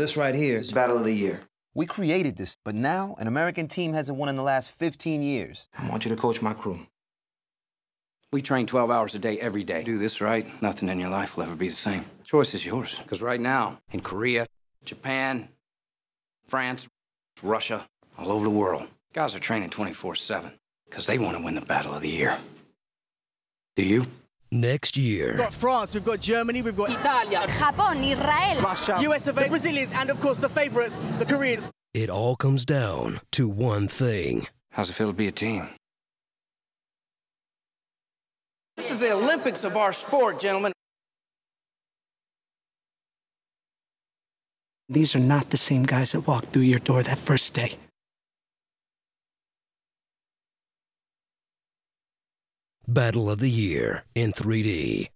This right here is Battle of the Year. We created this, but now an American team hasn't won in the last 15 years. I want you to coach my crew. We train 12 hours a day every day. Do this right, nothing in your life will ever be the same. Choice is yours. Because right now, in Korea, Japan, France, Russia, all over the world, guys are training 24 7 because they want to win the battle of the year. Do you? Next year. We've got France, we've got Germany, we've got Italia, Japan, Israel, Russia, US of A, Brazilians, and of course the favourites, the Koreans. It all comes down to one thing. How's it feel to be a team? This is the Olympics of our sport, gentlemen. These are not the same guys that walked through your door that first day. Battle of the Year in 3D.